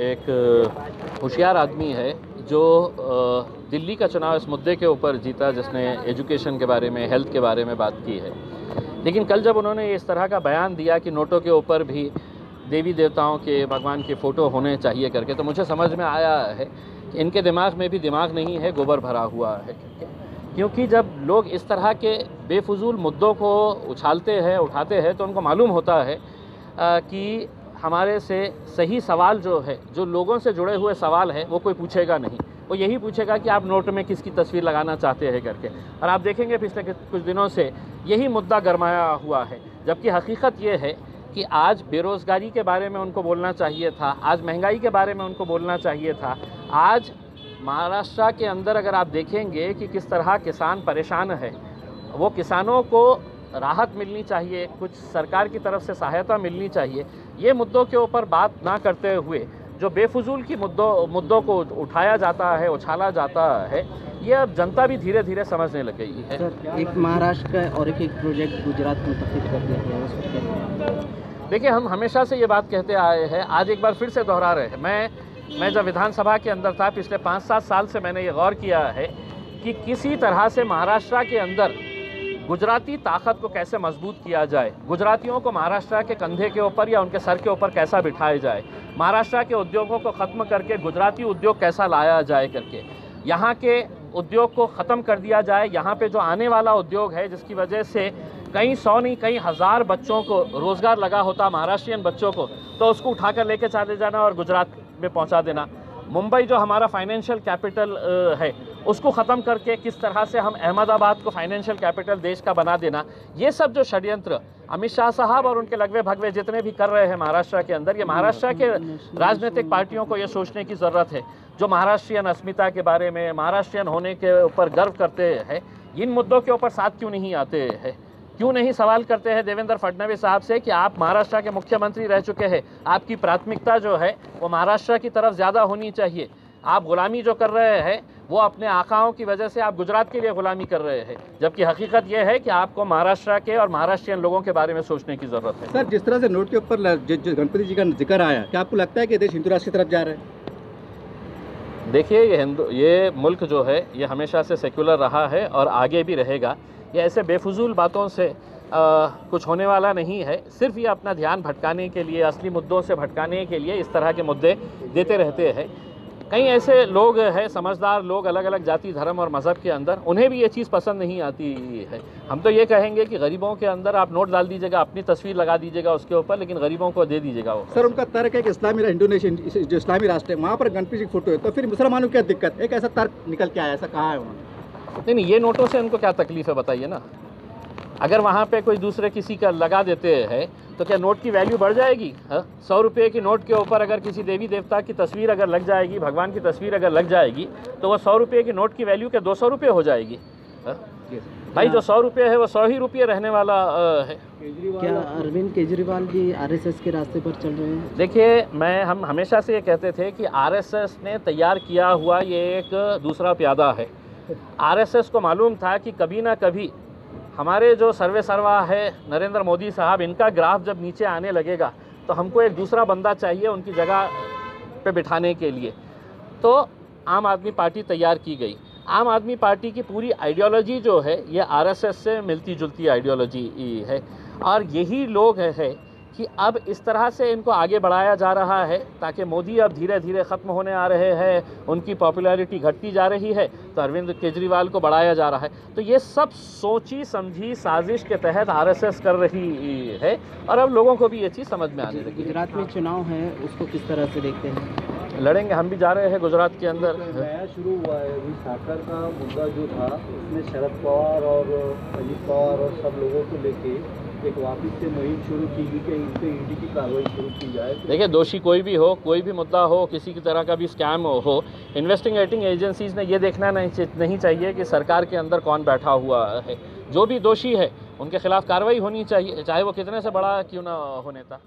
एक होशियार आदमी है जो दिल्ली का चुनाव इस मुद्दे के ऊपर जीता जिसने एजुकेशन के बारे में, हेल्थ के बारे में बात की है। लेकिन कल जब उन्होंने इस तरह का बयान दिया कि नोटों के ऊपर भी देवी देवताओं के, भगवान के फ़ोटो होने चाहिए करके। तो मुझे समझ में आया है कि इनके दिमाग में भी दिमाग नहीं है, गोबर भरा हुआ है क्योंकि जब लोग इस तरह के बेफजूल मुद्दों को उछालते हैं, उठाते हैं तो उनको मालूम होता है कि हमारे से सही सवाल जो है, जो लोगों से जुड़े हुए सवाल है, वो कोई पूछेगा नहीं। वो यही पूछेगा कि आप नोट में किसकी तस्वीर लगाना चाहते हैं करके। और आप देखेंगे पिछले कुछ दिनों से यही मुद्दा गरमाया हुआ है, जबकि हकीकत ये है कि आज बेरोज़गारी के बारे में उनको बोलना चाहिए था, आज महँगाई के बारे में उनको बोलना चाहिए था। आज महाराष्ट्र के अंदर अगर आप देखेंगे कि किस तरह किसान परेशान है, वो किसानों को राहत मिलनी चाहिए, कुछ सरकार की तरफ़ से सहायता मिलनी चाहिए, ये मुद्दों के ऊपर बात ना करते हुए, जो बेफजूल की मुद्दों मुद्दों को उठाया जाता है, उछाला जाता है ये अब जनता भी धीरे धीरे समझने लग गई है सर एक महाराष्ट्र का और एक, एक प्रोजेक्ट गुजरात में तफीक कर दिया गया देखिए हम हमेशा से ये बात कहते आए हैं आज एक बार फिर से दोहरा रहे हैं। मैं मैं जब विधानसभा के अंदर था पिछले पाँच सात साल से मैंने ये गौर किया है कि किसी तरह से महाराष्ट्र के अंदर गुजराती ताकत को कैसे मज़बूत किया जाए गुजरातियों को महाराष्ट्र के कंधे के ऊपर या उनके सर के ऊपर कैसा बिठाया जाए महाराष्ट्र के उद्योगों को ख़त्म करके गुजराती उद्योग कैसा लाया जाए करके। यहाँ के उद्योग को ख़त्म कर दिया जाए। यहाँ पे जो आने वाला उद्योग है, जिसकी वजह से कई सौ नहीं, कई हज़ार बच्चों को रोज़गार लगा होता, महाराष्ट्रियन बच्चों को तो उसको उठा कर लेके चले जाना और गुजरात में पहुँचा देना। मुंबई जो हमारा फाइनेंशियल कैपिटल है, उसको ख़त्म करके किस तरह से हम अहमदाबाद को फाइनेंशियल कैपिटल देश का बना देना, ये सब जो षड्यंत्र अमित शाह साहब और उनके लगवे भगवे जितने भी कर रहे हैं महाराष्ट्र के अंदर, ये महाराष्ट्र के राजनीतिक पार्टियों को ये सोचने की ज़रूरत है। जो महाराष्ट्रियन अस्मिता के बारे में, महाराष्ट्रियन होने के ऊपर गर्व करते हैं, इन मुद्दों के ऊपर साथ क्यों नहीं आते हैं? क्यों नहीं सवाल करते हैं देवेंद्र फडणवीस साहब से कि आप महाराष्ट्र के मुख्यमंत्री रह चुके हैं? आपकी प्राथमिकता जो है, वो महाराष्ट्र की तरफ़ ज़्यादा होनी चाहिए। आप गुलामी जो कर रहे हैं वो अपने आकाओं की वजह से आप गुजरात के लिए गुलामी कर रहे हैं। जबकि हकीकत यह है कि आपको महाराष्ट्र के और महाराष्ट्रियन लोगों के बारे में सोचने की ज़रूरत है। सर जिस तरह से नोट के ऊपर गणपति जी का ज़िक्र आया क्या आपको लगता है कि देश हिंदू राष्ट्र की तरफ़ जा रहे हैं? देखिए ये हिंदू ये मुल्क जो है ये हमेशा से सेक्युलर रहा है और आगे भी रहेगा। ये ऐसे बेफजूल बातों से आ, कुछ होने वाला नहीं है। सिर्फ़ ये अपना ध्यान भटकाने के लिए असली मुद्दों से भटकाने के लिए इस तरह के मुद्दे देते रहते हैं। कई ऐसे लोग हैं समझदार लोग अलग अलग जाति धर्म और मज़हब के अंदर उन्हें भी ये चीज़ पसंद नहीं आती है। हम तो ये कहेंगे कि गरीबों के अंदर आप नोट डाल दीजिएगा अपनी तस्वीर लगा दीजिएगा उसके ऊपर लेकिन गरीबों को दे दीजिएगा वो। सर उनका तर्क है कि इस्लामी इंडोनेशियन जो इस्लामी राष्ट्र है वहाँ पर गणपति जी फ़ोटो है तो फिर मुसलमानों की क्या दिक्कत? एक ऐसा तर्क निकल के आया ऐसा कहा है उन्होंने। नहीं नहीं ये नोटों से उनको क्या तकलीफ़ है बताइए ना। अगर वहाँ पे कोई दूसरे किसी का लगा देते हैं तो क्या नोट की वैल्यू बढ़ जाएगी? हाँ? सौ रुपये की नोट के ऊपर अगर किसी देवी देवता की तस्वीर अगर लग जाएगी भगवान की तस्वीर अगर लग जाएगी तो वह सौ रुपये की नोट की वैल्यू क्या दो सौ रुपये हो जाएगी? हा? भाई जो सौ रुपये है वो सौ ही रुपये रहने वाला है। क्या अरविंद केजरीवाल जी आरएसएस के रास्ते पर चल रहे हैं? देखिए मैं हम हमेशा से ये कहते थे कि आरएसएस ने तैयार किया हुआ ये एक दूसरा प्यादा है। आरएसएस को मालूम था कि कभी ना कभी हमारे जो सर्वे सर्वा है, नरेंद्र मोदी साहब, इनका ग्राफ जब नीचे आने लगेगा तो हमको एक दूसरा बंदा चाहिए उनकी जगह पे बिठाने के लिए। तो आम आदमी पार्टी तैयार की गई। आम आदमी पार्टी की पूरी आइडियोलॉजी जो है, ये आरएसएस से मिलती जुलती आइडियोलॉजी है। और यही लोग है कि अब इस तरह से इनको आगे बढ़ाया जा रहा है ताकि मोदी अब धीरे धीरे ख़त्म होने आ रहे हैं उनकी पॉपुलैरिटी घटती जा रही है तो अरविंद केजरीवाल को बढ़ाया जा रहा है। तो ये सब सोची समझी साजिश के तहत आरएसएस कर रही है और अब लोगों को भी ये चीज़ समझ में आने लगी गुजरात में चुनाव है उसको किस तरह से देखते हैं? लड़ेंगे हम भी जा रहे हैं गुजरात के अंदर। नया शुरू हुआ है अभी साकर का मुद्दा जो था उसमें शरद पवार और अजीत पवार और सब लोगों को लेके देखिए, दोषी कोई भी हो, कोई भी मुद्दा हो, किसी की तरह का भी स्कैम हो हो इन्वेस्टिगेटिंग एजेंसीज ने ये देखना नहीं नहीं चाहिए कि सरकार के अंदर कौन बैठा हुआ है। जो भी दोषी है, उनके खिलाफ कार्रवाई होनी चाहिए, चाहे वो कितने से बड़ा क्यों ना हो नेता।